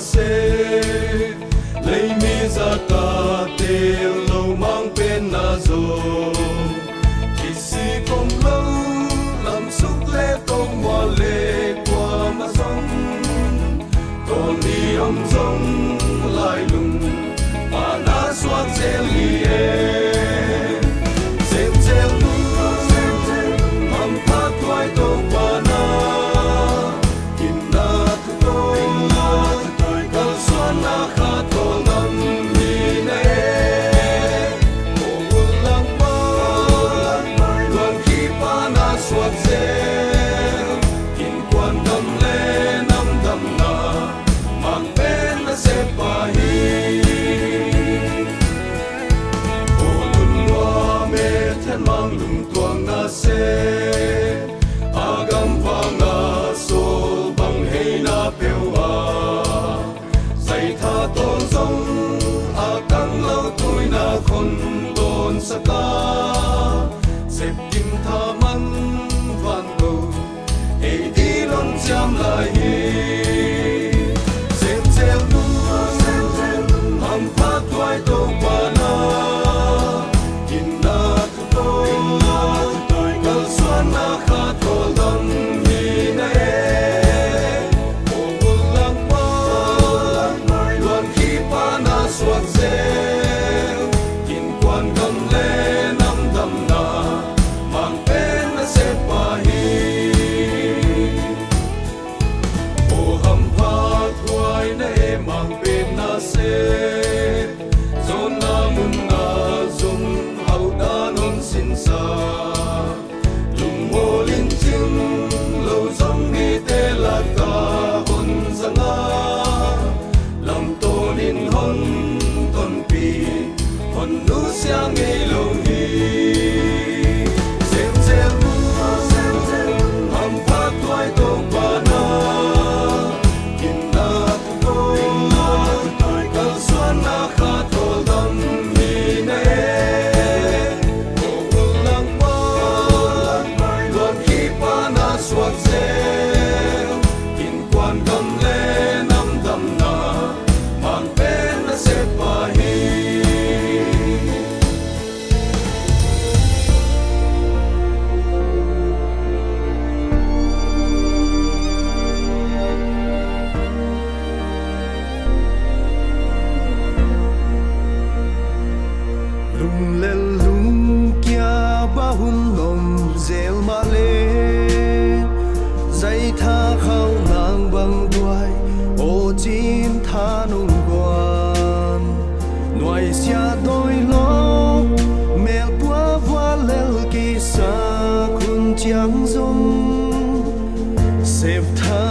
se lấy mi ra ta tiền lâu mang bên na zo chỉ si công lâu, làm xúc lê công mò lê qua mà sông còn đi ông rong lại lùng mà đã xoát dễ liền tuang na se agam phang na so bang hay na peo a sai tha ton song a kang lo na khon ton sa ka sep tim tha man van go e di lon cham lai hi sem sel nu sem sel hang pa tuai tong hun nom zel ma le dây tha khao nàng bằng đuôi ô chim tha nung quan nuôi xa đôi lo mẹ qua qua lel kỳ xa kun chẳng dung sếp tha